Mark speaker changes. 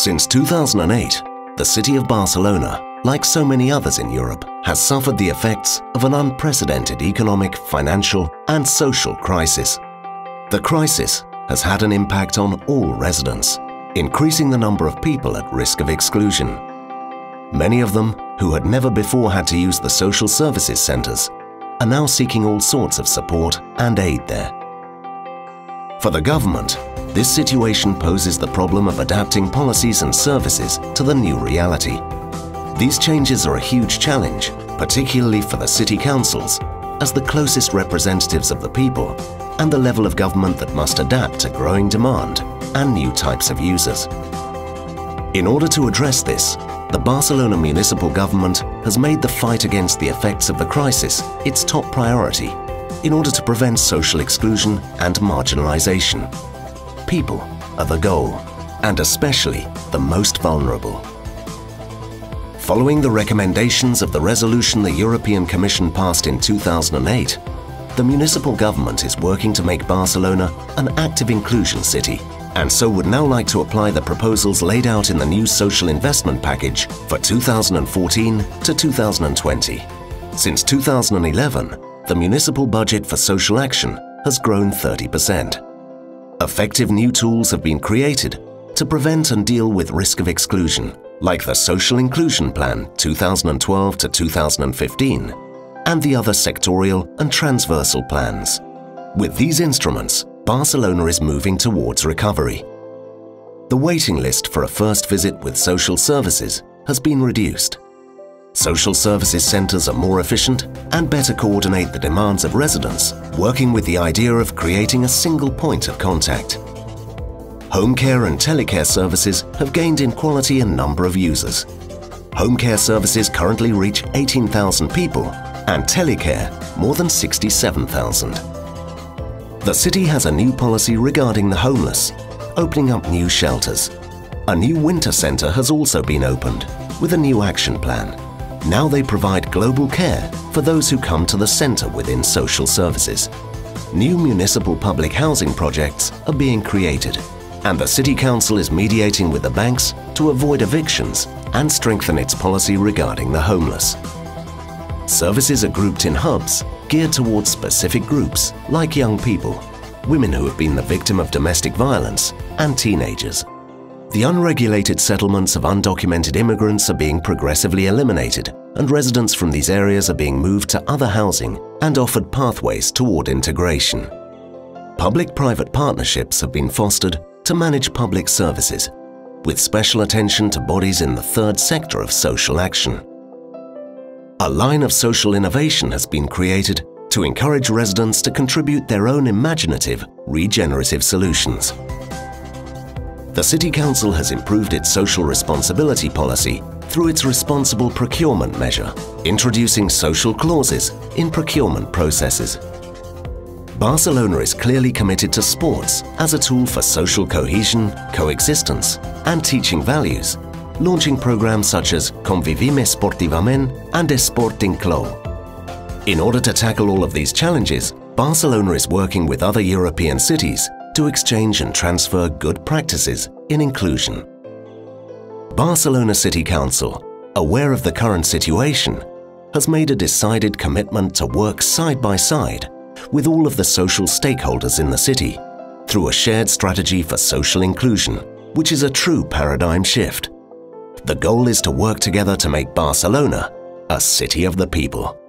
Speaker 1: Since 2008, the city of Barcelona, like so many others in Europe, has suffered the effects of an unprecedented economic, financial and social crisis. The crisis has had an impact on all residents, increasing the number of people at risk of exclusion. Many of them, who had never before had to use the social services centres, are now seeking all sorts of support and aid there. For the government, this situation poses the problem of adapting policies and services to the new reality. These changes are a huge challenge, particularly for the city councils, as the closest representatives of the people and the level of government that must adapt to growing demand and new types of users. In order to address this, the Barcelona municipal government has made the fight against the effects of the crisis its top priority in order to prevent social exclusion and marginalization people are the goal, and especially the most vulnerable. Following the recommendations of the resolution the European Commission passed in 2008, the municipal government is working to make Barcelona an active inclusion city and so would now like to apply the proposals laid out in the new social investment package for 2014 to 2020. Since 2011, the municipal budget for social action has grown 30%. Effective new tools have been created to prevent and deal with risk of exclusion, like the Social Inclusion Plan 2012 to 2015 and the other sectorial and transversal plans. With these instruments, Barcelona is moving towards recovery. The waiting list for a first visit with social services has been reduced Social services centres are more efficient and better coordinate the demands of residents, working with the idea of creating a single point of contact. Home care and telecare services have gained in quality and number of users. Home care services currently reach 18,000 people and telecare more than 67,000. The city has a new policy regarding the homeless, opening up new shelters. A new winter centre has also been opened with a new action plan. Now they provide global care for those who come to the centre within social services. New municipal public housing projects are being created and the City Council is mediating with the banks to avoid evictions and strengthen its policy regarding the homeless. Services are grouped in hubs geared towards specific groups like young people, women who have been the victim of domestic violence and teenagers. The unregulated settlements of undocumented immigrants are being progressively eliminated and residents from these areas are being moved to other housing and offered pathways toward integration. Public-private partnerships have been fostered to manage public services, with special attention to bodies in the third sector of social action. A line of social innovation has been created to encourage residents to contribute their own imaginative, regenerative solutions the City Council has improved its social responsibility policy through its responsible procurement measure, introducing social clauses in procurement processes. Barcelona is clearly committed to sports as a tool for social cohesion, coexistence and teaching values, launching programs such as Convivim Esportivament and Esport Inclou. In order to tackle all of these challenges, Barcelona is working with other European cities to exchange and transfer good practices in inclusion. Barcelona City Council, aware of the current situation, has made a decided commitment to work side by side with all of the social stakeholders in the city through a shared strategy for social inclusion, which is a true paradigm shift. The goal is to work together to make Barcelona a city of the people.